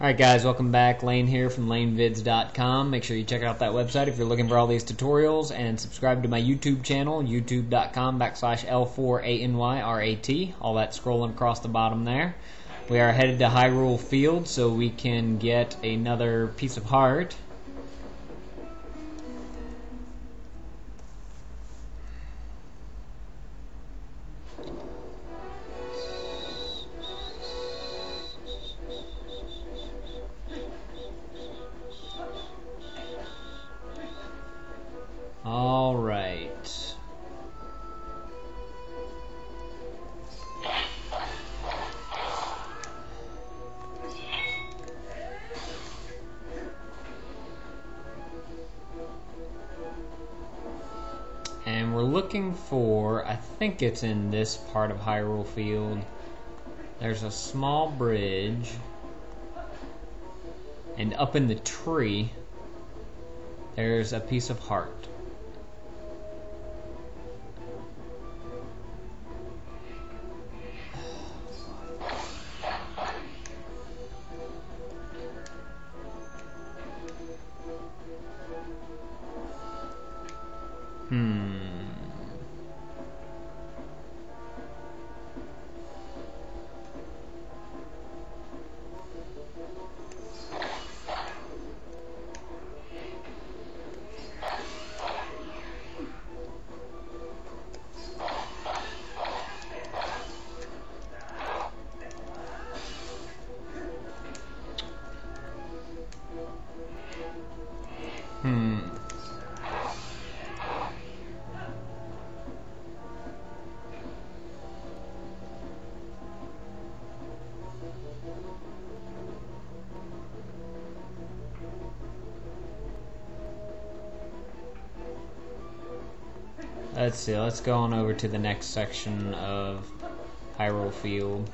Alright guys, welcome back. Lane here from lanevids.com. Make sure you check out that website if you're looking for all these tutorials and subscribe to my YouTube channel, youtube.com backslash L4ANYRAT. All that scrolling across the bottom there. We are headed to Hyrule Field so we can get another piece of heart. All right. And we're looking for, I think it's in this part of Hyrule Field. There's a small bridge. And up in the tree, there's a piece of heart. Let's see, let's go on over to the next section of Hyrule Field.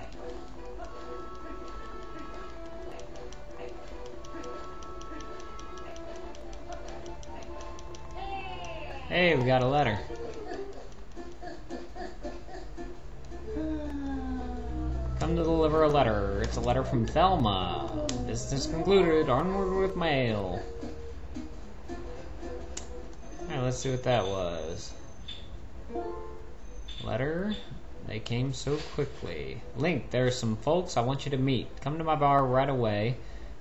Hey, we got a letter. Come to deliver a letter. It's a letter from Thelma. Business concluded. Onward with mail. Alright, let's see what that was. Letter. They came so quickly. Link, there are some folks I want you to meet. Come to my bar right away.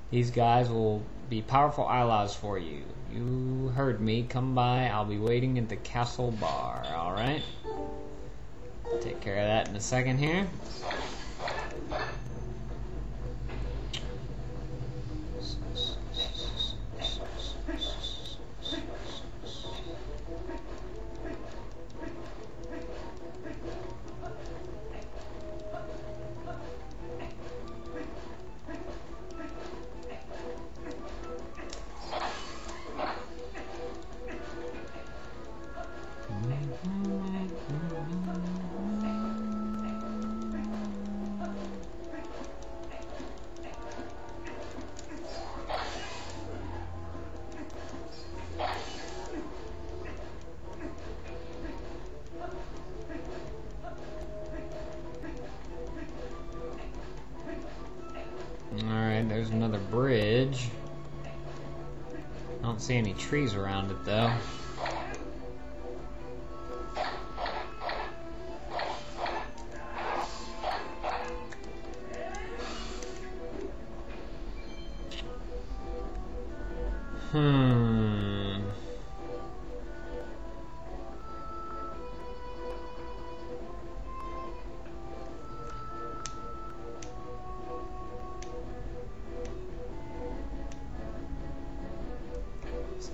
These guys will be powerful allies for you. You heard me. Come by. I'll be waiting at the castle bar. Alright? Take care of that in a second here. Alright, there's another bridge. I don't see any trees around it though. Hmm.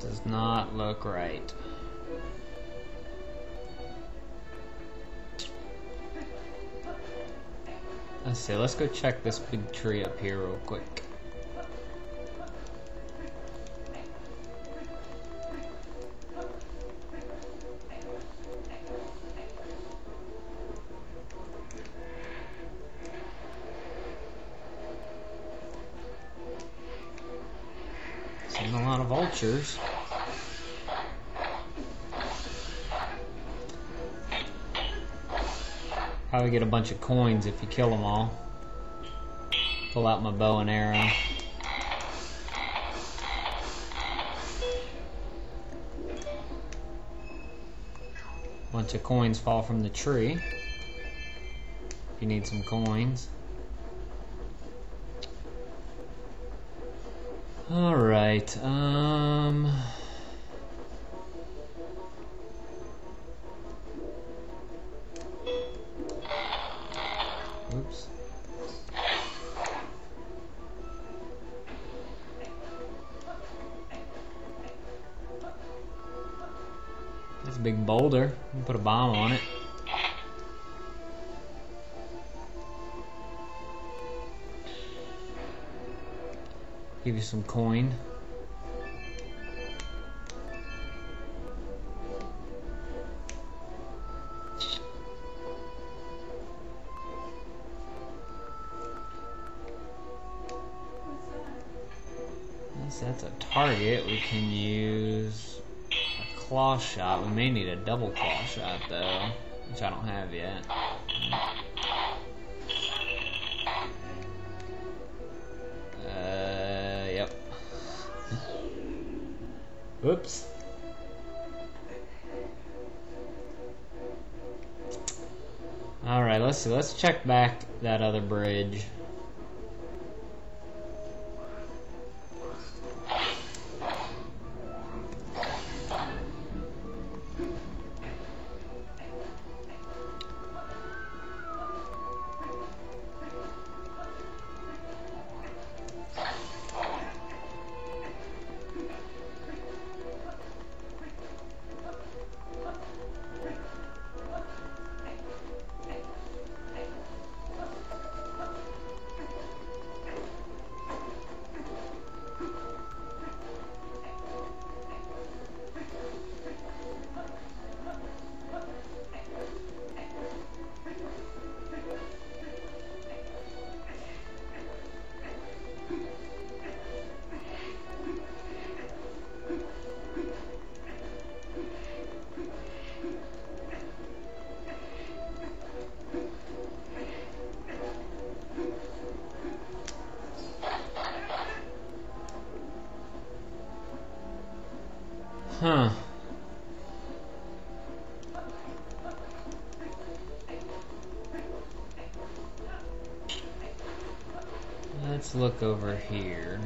Does not look right. Let's see, let's go check this big tree up here real quick. pictures. Probably get a bunch of coins if you kill them all. Pull out my bow and arrow. Bunch of coins fall from the tree. If you need some coins. Alright, um... Oops. That's a big boulder. Put a bomb on it. Give you some coin. That's a target, we can use a claw shot. We may need a double claw shot though, which I don't have yet. Whoops. Alright, let's see. Let's check back that other bridge. Huh. Let's look over here.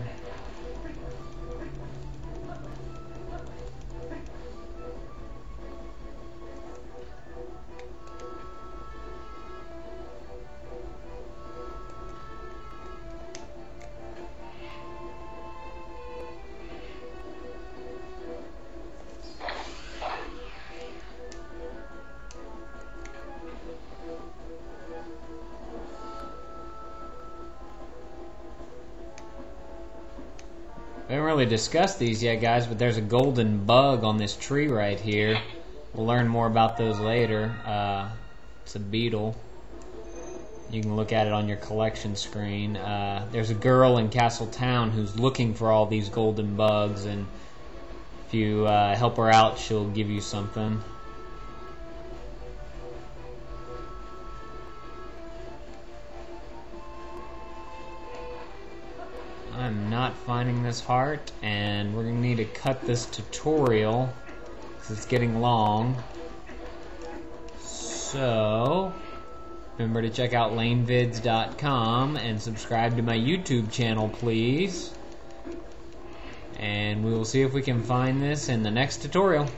Really discussed these yet, guys, but there's a golden bug on this tree right here. We'll learn more about those later. Uh, it's a beetle. You can look at it on your collection screen. Uh, there's a girl in Castle Town who's looking for all these golden bugs, and if you uh, help her out, she'll give you something. I'm not finding this heart, and we're going to need to cut this tutorial because it's getting long. So, remember to check out lanevids.com and subscribe to my YouTube channel, please. And we will see if we can find this in the next tutorial.